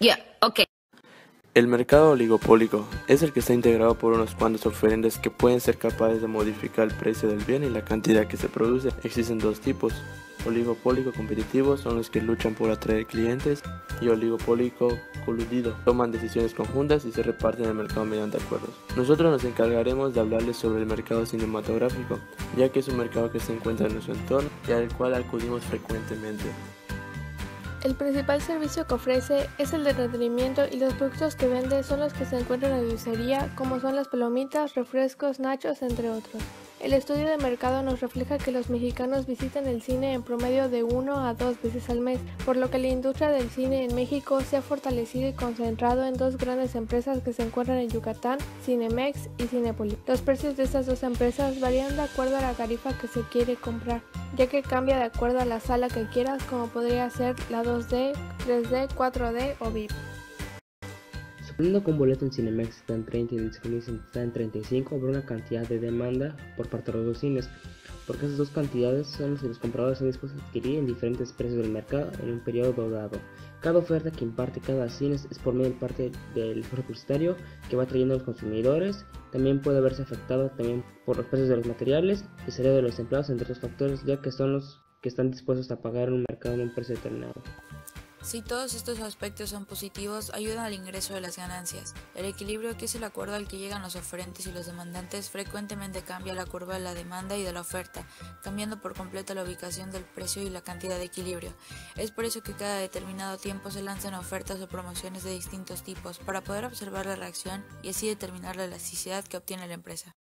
Yeah, okay. El mercado oligopólico es el que está integrado por unos cuantos oferentes que pueden ser capaces de modificar el precio del bien y la cantidad que se produce. Existen dos tipos. Oligopólico competitivo son los que luchan por atraer clientes y oligopólico coludido toman decisiones conjuntas y se reparten el mercado mediante acuerdos. Nosotros nos encargaremos de hablarles sobre el mercado cinematográfico, ya que es un mercado que se encuentra en nuestro entorno y al cual acudimos frecuentemente. El principal servicio que ofrece es el de entretenimiento y los productos que vende son los que se encuentran en la dulcería, como son las palomitas, refrescos, nachos, entre otros. El estudio de mercado nos refleja que los mexicanos visitan el cine en promedio de uno a dos veces al mes, por lo que la industria del cine en México se ha fortalecido y concentrado en dos grandes empresas que se encuentran en Yucatán, Cinemex y Cinepolis. Los precios de estas dos empresas varían de acuerdo a la tarifa que se quiere comprar ya que cambia de acuerdo a la sala que quieras como podría ser la 2D, 3D, 4D o VIP. Que un boleto en Cinemex está en 30 y en Cinemex está en 35, habrá una cantidad de demanda por parte de los cines, porque esas dos cantidades son las que los compradores están dispuestos a adquirir en diferentes precios del mercado en un periodo dado. Cada oferta que imparte cada cine es por medio de parte del publicitario que va trayendo a los consumidores. También puede verse afectado también por los precios de los materiales y salario de los empleados, entre otros factores, ya que son los que están dispuestos a pagar en un mercado en un precio determinado. Si todos estos aspectos son positivos, ayudan al ingreso de las ganancias. El equilibrio, que es el acuerdo al que llegan los oferentes y los demandantes, frecuentemente cambia la curva de la demanda y de la oferta, cambiando por completo la ubicación del precio y la cantidad de equilibrio. Es por eso que cada determinado tiempo se lanzan ofertas o promociones de distintos tipos, para poder observar la reacción y así determinar la elasticidad que obtiene la empresa.